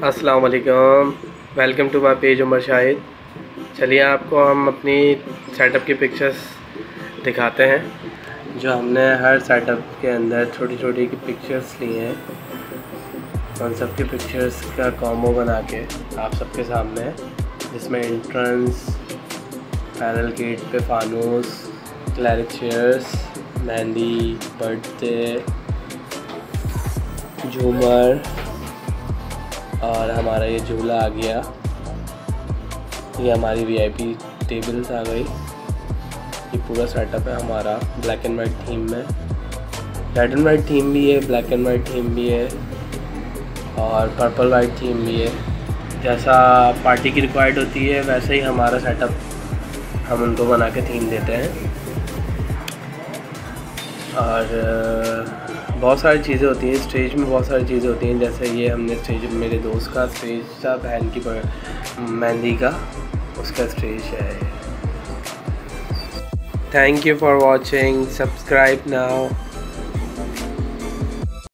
अस्सलाम वालेकुम to my page Umar Shahid चलिए आपको हम अपनी सेटअप की पिक्चर्स दिखाते हैं। जो हमने हर सेटअप के अंदर छोटी छोटी की पिक्चर्स ली हैं। उन सब पिक्चर्स का कॉम्बो बना के आप सबके सामने, जिसमें इंट्रेंस पैनल गेट पे फानूस क्लैरिक चेयर्स मेहंदी बर्थडे झूमर और हमारा ये झूला आ गया। ये हमारी वीआईपी टेबल्स आ गई। ये पूरा सेटअप है हमारा ब्लैक एंड वाइट थीम में। रेड एंड वाइट थीम भी है ब्लैक एंड वाइट थीम भी है और पर्पल वाइट थीम भी है। जैसा पार्टी की रिक्वायर्ड होती है, वैसे ही हमारा सेटअप हम उनको बना के थीम देते हैं। और बहुत सारी चीज़ें होती हैं स्टेज में बहुत सारी चीज़ें होती हैं, जैसे ये हमने स्टेज मेरे दोस्त का स्टेज था, बहन की मेहंदी का, उसका स्टेज है। Thank you for watching subscribe now